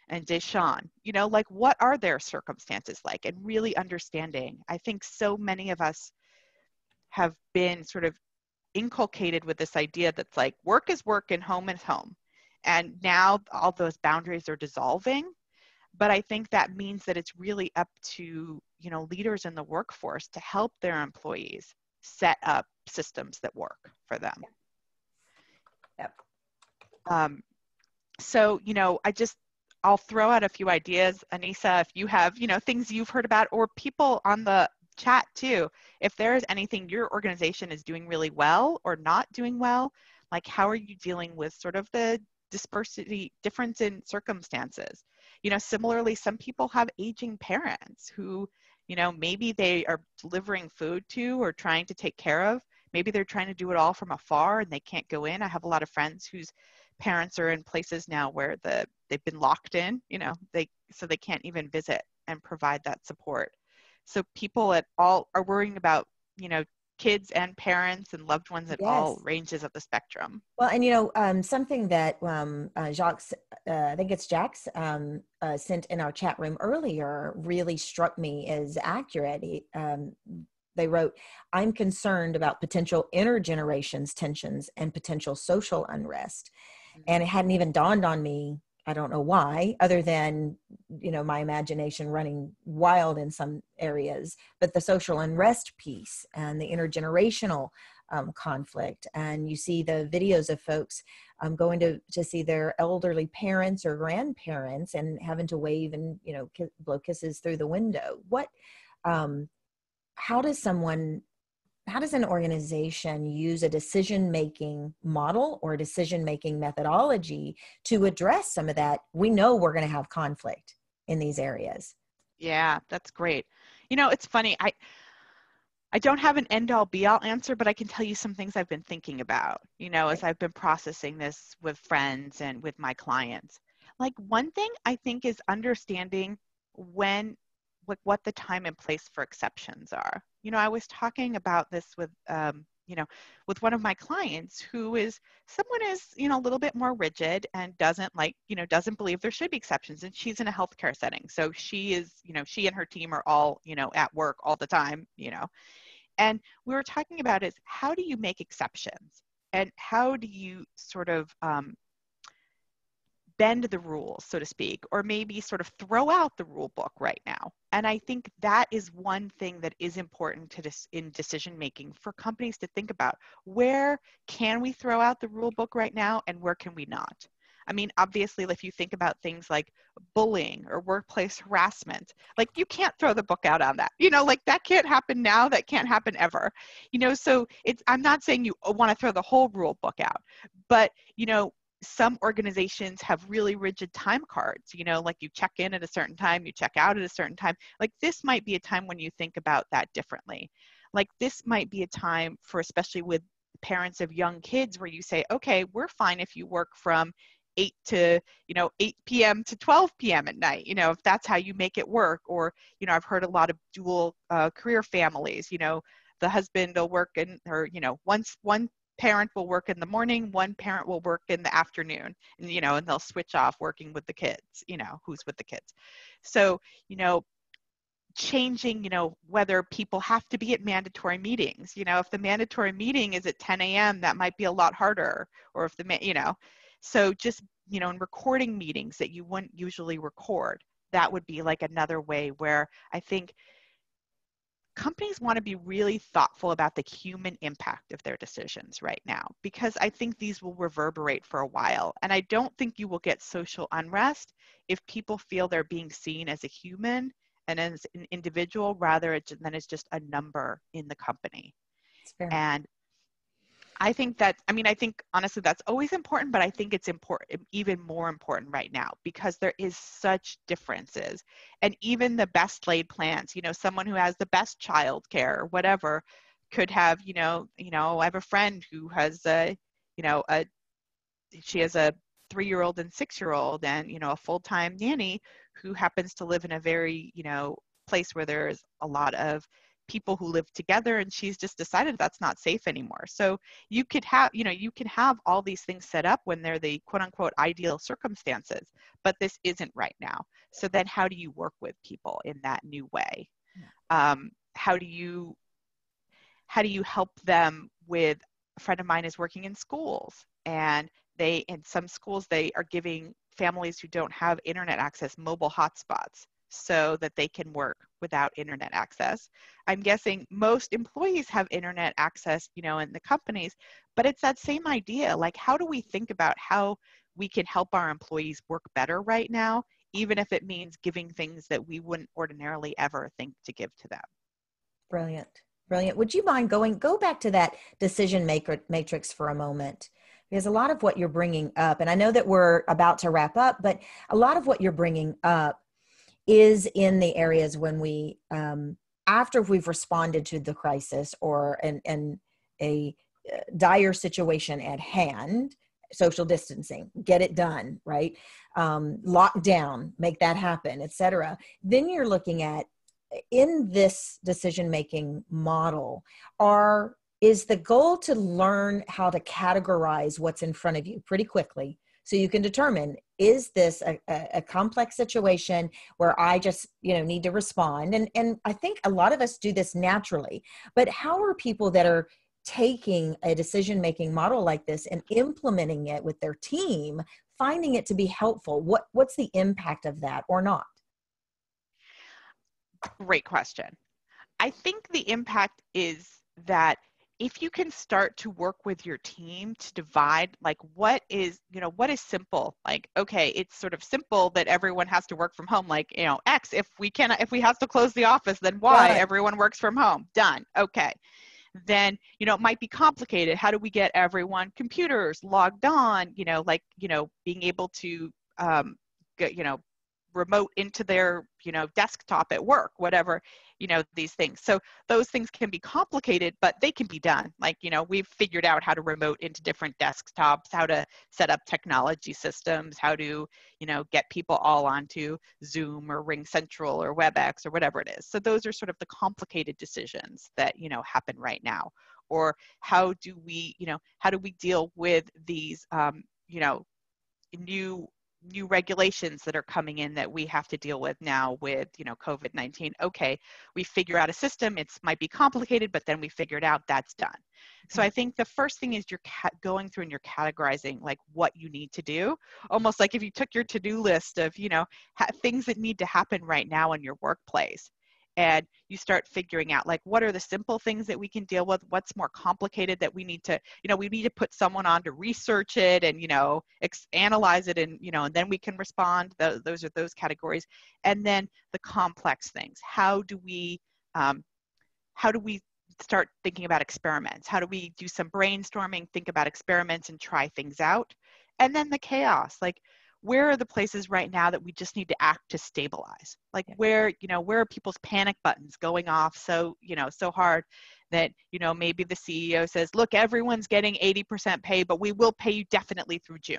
and Deshawn, you know, like what are their circumstances like? And really understanding. I think so many of us have been sort of inculcated with this idea that's like work is work and home is home. And now all those boundaries are dissolving. But I think that means that it's really up to, you know, leaders in the workforce to help their employees set up systems that work for them. Yep. Um, so, you know, I just I'll throw out a few ideas, Anissa, if you have, you know, things you've heard about or people on the chat too. If there is anything your organization is doing really well or not doing well, like how are you dealing with sort of the dispersity difference in circumstances? You know, similarly, some people have aging parents who, you know, maybe they are delivering food to or trying to take care of. Maybe they're trying to do it all from afar and they can't go in. I have a lot of friends whose parents are in places now where the they've been locked in you know they so they can't even visit and provide that support so people at all are worrying about you know kids and parents and loved ones at yes. all ranges of the spectrum. Well and you know um, something that um, uh, jacques uh, i think it's jack's um, uh, sent in our chat room earlier really struck me as accurate. He, um, they wrote i'm concerned about potential intergenerations tensions and potential social unrest. And it hadn't even dawned on me i don't know why other than you know my imagination running wild in some areas but the social unrest piece and the intergenerational um, conflict. And you see the videos of folks um, going to to see their elderly parents or grandparents and having to wave and you know ki- blow kisses through the window. What um, how does someone how does an organization use a decision making model or decision making methodology to address some of that we know we're going to have conflict in these areas yeah that's great you know it's funny i I don't have an end all be all answer, but I can tell you some things I've been thinking about, you know, as I've been processing this with friends and with my clients. Like one thing I think is understanding when like what the time and place for exceptions are. You know, I was talking about this with um, you know, with one of my clients who is someone is, you know, a little bit more rigid and doesn't like, you know, doesn't believe there should be exceptions. And she's in a healthcare setting. So she is, you know, she and her team are all, you know, at work all the time, you know. And we were talking about is how do you make exceptions and how do you sort of um, bend the rules, so to speak, or maybe sort of throw out the rule book right now. And I think that is one thing that is important to this in decision making for companies to think about. Where can we throw out the rule book right now and where can we not? I mean, obviously, if you think about things like bullying or workplace harassment, like you can't throw the book out on that. You know, like that can't happen now, that can't happen ever. You know, so it's, I'm not saying you uh, want to throw the whole rule book out, but, you know, some organizations have really rigid time cards you know like you check in at a certain time you check out at a certain time. Like this might be a time when you think about that differently. Like this might be a time for especially with parents of young kids where you say okay we're fine if you work from 8 to you know 8 p.m to 12 p.m at night you know if that's how you make it work. Or you know i've heard a lot of dual uh, career families you know the husband will work and or you know once one parent will work in the morning one parent will work in the afternoon and you know and they'll switch off working with the kids you know who's with the kids. So you know changing you know whether people have to be at mandatory meetings you know if the mandatory meeting is at 10 a.m that might be a lot harder or if the you know. So just, you know, in recording meetings that you wouldn't usually record, that would be like another way where I think companies want to be really thoughtful about the human impact of their decisions right now because I think these will reverberate for a while. And I don't think you will get social unrest if people feel they're being seen as a human and as an individual rather than as just a number in the company. And I think that, I mean, I think honestly that's always important, but I think it's important, even more important right now because there is such differences. And even the best laid plans, you know, someone who has the best child care or whatever could have, you know, you know, I have a friend who has a, you know, a, she has a three year old and six year old and, you know, a full time nanny who happens to live in a very, you know, place where there's a lot of people who live together and she's just decided that's not safe anymore. So you could have you know you can have all these things set up when they're the quote unquote ideal circumstances but this isn't right now. So then how do you work with people in that new way? Um, how do you how do you help them with a friend of mine is working in schools and they in some schools they are giving families who don't have internet access mobile hotspots so that they can work without internet access. I'm guessing most employees have internet access, you know, in the companies, but it's that same idea. Like, how do we think about how we can help our employees work better right now, even if it means giving things that we wouldn't ordinarily ever think to give to them? Brilliant. Brilliant. Would you mind going go back to that decision maker matrix for a moment? Because a lot of what you're bringing up, and I know that we're about to wrap up, but a lot of what you're bringing up is in the areas when we um, after we've responded to the crisis or an, an a uh, dire situation at hand social distancing get it done right? Um, lock down make that happen etc then you're looking at in this decision making model are is the goal to learn how to categorize what's in front of you pretty quickly so you can determine is this a, a, complex situation where i just you know need to respond? And and i think a lot of us do this naturally but how are people that are taking a decision making model like this and implementing it with their team finding it to be helpful? What what's the impact of that or not? Great question. I think the impact is that if you can start to work with your team to divide like what is you know what is simple? Like okay it's sort of simple that everyone has to work from home like you know x if we can if we have to close the office then why right. everyone works from home. Done. Okay. Then you know it might be complicated. How do we get everyone computers logged on? You know like you know being able to um, get you know remote into their you know desktop at work whatever you know these things. So those things can be complicated but they can be done. Like you know we've figured out how to remote into different desktops how to set up technology systems how to you know get people all onto zoom or RingCentral or webex or whatever it is. So those are sort of the complicated decisions that you know happen right now. Or how do we you know how do we deal with these um, you know new new regulations that are coming in that we have to deal with now with you know covid-19 okay we figure out a system it might be complicated but then we figure it out that's done so i mm-hmm. think the first thing is you're going through and you're categorizing like what you need to do almost like if you took your to-do list of you know ha- things that need to happen right now in your workplace and you start figuring out like what are the simple things that we can deal with? What's more complicated that we need to you know we need to put someone on to research it and you know ex- analyze it and you know and then we can respond. Those, those are those categories. And then the complex things. How do we um, how do we start thinking about experiments? How do we do some brainstorming think about experiments and try things out? And then the chaos. Like where are the places right now that we just need to act to stabilize? Like where you know where are people's panic buttons going off so you know so hard that you know maybe the ceo says look everyone's getting 80% pay but we will pay you definitely through june.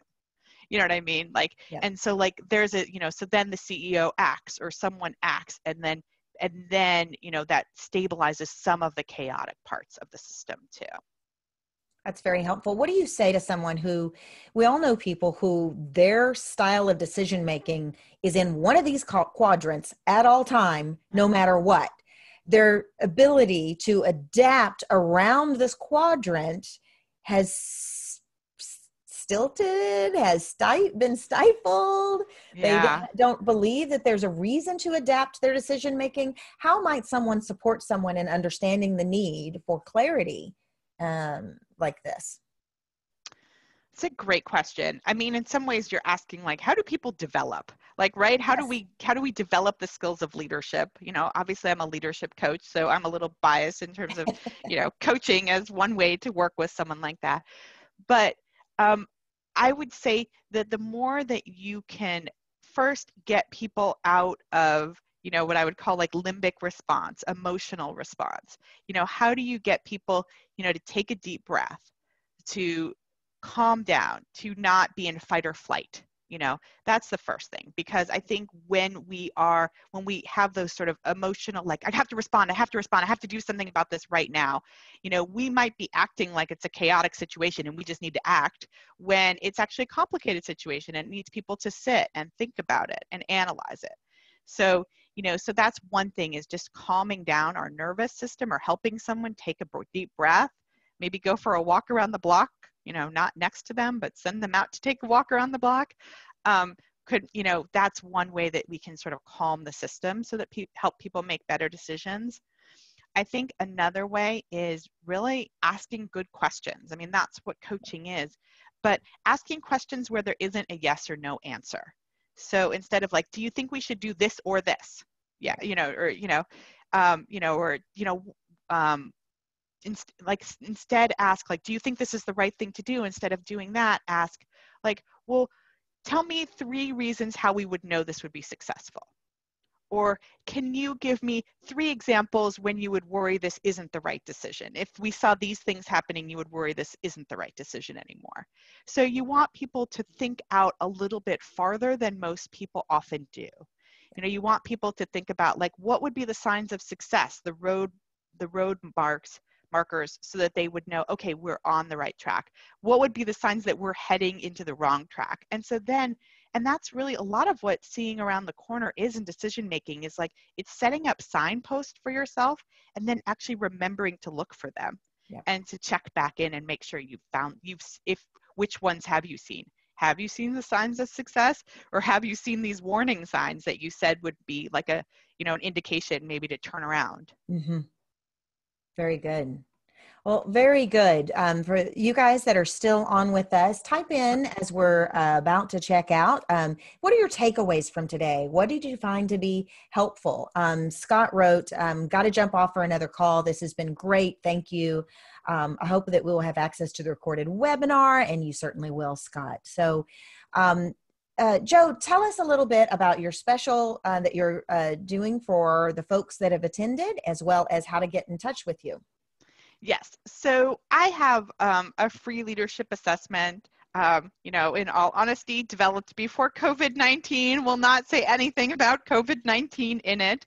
You know what i mean? Like yeah. and so like there's a you know so then the ceo acts or someone acts and then and then you know that stabilizes some of the chaotic parts of the system too that's very helpful. What do you say to someone who we all know people who their style of decision making is in one of these quadrants at all time, no mm-hmm. matter what? Their ability to adapt around this quadrant has stilted, has sti- been stifled. Yeah. They don't believe that there's a reason to adapt their decision making. How might someone support someone in understanding the need for clarity? Um, like this? It's a great question. I mean, in some ways you're asking like how do people develop? Like, right? How yes. do we how do we develop the skills of leadership? You know, obviously I'm a leadership coach, so I'm a little biased in terms of, you know, coaching as one way to work with someone like that. But um, I would say that the more that you can first get people out of you know what i would call like limbic response emotional response. You know how do you get people you know to take a deep breath to calm down to not be in fight or flight? You know that's the first thing because i think when we are when we have those sort of emotional like i have to respond i have to respond i have to do something about this right now you know we might be acting like it's a chaotic situation and we just need to act when it's actually a complicated situation and needs people to sit and think about it and analyze it. So you know so that's one thing is just calming down our nervous system or helping someone take a deep breath. Maybe go for a walk around the block you know not next to them but send them out to take a walk around the block. Um, could you know that's one way that we can sort of calm the system so that pe- help people make better decisions. I think another way is really asking good questions. I mean that's what coaching is but asking questions where there isn't a yes or no answer. So instead of like, do you think we should do this or this? Yeah, you know, or you know, um, you know, or you know, um, like instead ask like, do you think this is the right thing to do? Instead of doing that, ask like, well, tell me three reasons how we would know this would be successful. Or can you give me three examples when you would worry this isn't the right decision? If we saw these things happening, you would worry this isn't the right decision anymore. So you want people to think out a little bit farther than most people often do. You know, you want people to think about like what would be the signs of success, the road, the road marks markers so that they would know, okay, we're on the right track. What would be the signs that we're heading into the wrong track? And so then and that's really a lot of what seeing around the corner is in decision making is like it's setting up signposts for yourself and then actually remembering to look for them yeah. and to check back in and make sure you've found you've if which ones have you seen have you seen the signs of success? Or have you seen these warning signs that you said would be like a you know an indication maybe to turn around? Mm-hmm. very good Well, very good. Um, for you guys that are still on with us, type in as we're uh, about to check out. Um, what are your takeaways from today? What did you find to be helpful? Um, Scott wrote, um, Got to jump off for another call. This has been great. Thank you. Um, I hope that we will have access to the recorded webinar, and you certainly will, Scott. So, um, uh, Jo, tell us a little bit about your special uh, that you're uh, doing for the folks that have attended, as well as how to get in touch with you. Yes. So I have um, a free leadership assessment. Um, you know, in all honesty, developed before COVID 19. Will not say anything about COVID 19 in it,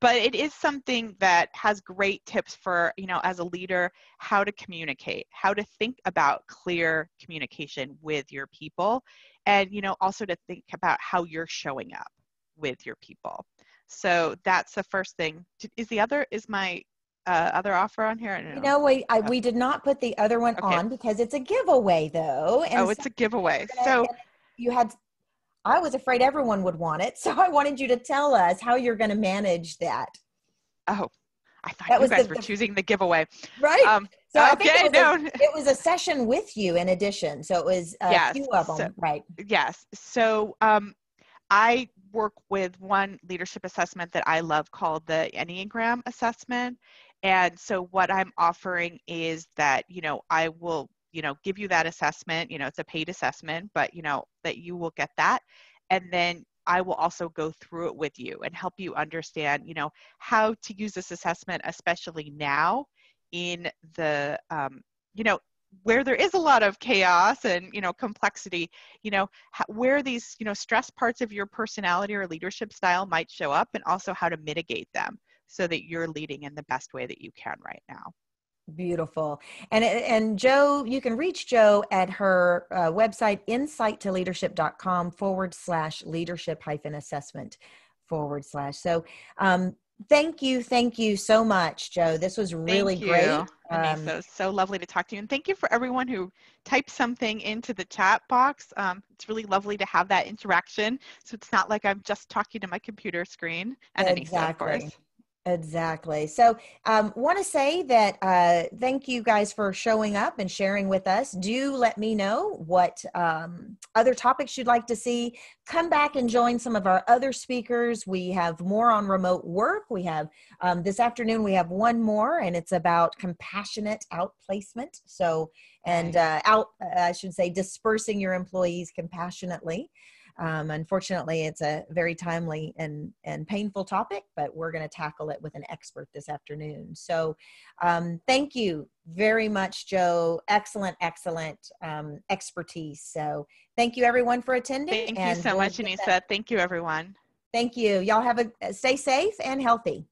but it is something that has great tips for, you know, as a leader, how to communicate, how to think about clear communication with your people, and, you know, also to think about how you're showing up with your people. So that's the first thing. Is the other, is my uh, other offer on here? You know, we I, we did not put the other one okay. on because it's a giveaway, though. And oh, it's so a giveaway. So you had. I was afraid everyone would want it, so I wanted you to tell us how you're going to manage that. Oh, I thought that you guys the, were choosing the giveaway, right? Um, so okay, I think it was, no. a, it was a session with you in addition, so it was a yes, few of them, so, right? Yes. So um, I work with one leadership assessment that I love called the Enneagram assessment, and so what I'm offering is that, you know, I will, you know, give you that assessment, you know, it's a paid assessment, but, you know, that you will get that. And then I will also go through it with you and help you understand, you know, how to use this assessment, especially now in the, um, you know, where there is a lot of chaos and you know complexity you know where these you know stress parts of your personality or leadership style might show up and also how to mitigate them so that you're leading in the best way that you can right now. Beautiful. And and Jo, you can reach Jo at her uh, website, insighttoleadership.com forward slash leadership hyphen assessment forward slash. So um, thank you. Thank you so much, Jo. This was really great. Um, so, so lovely to talk to you. And thank you for everyone who typed something into the chat box. Um, it's really lovely to have that interaction. So it's not like I'm just talking to my computer screen and exactly. Anissa, of course. Exactly. So, um, want to say that uh, thank you guys for showing up and sharing with us. Do let me know what um, other topics you'd like to see. Come back and join some of our other speakers. We have more on remote work. We have um, this afternoon, we have one more, and it's about compassionate outplacement. So, and uh, out, I should say, dispersing your employees compassionately. Um, unfortunately, it's a very timely and, and painful topic, but we're going to tackle it with an expert this afternoon. So, um, thank you very much, Jo. Excellent, excellent um, expertise. So, thank you everyone for attending. Thank you so much, Anissa. Thank you, everyone. Thank you. Y'all have a stay safe and healthy.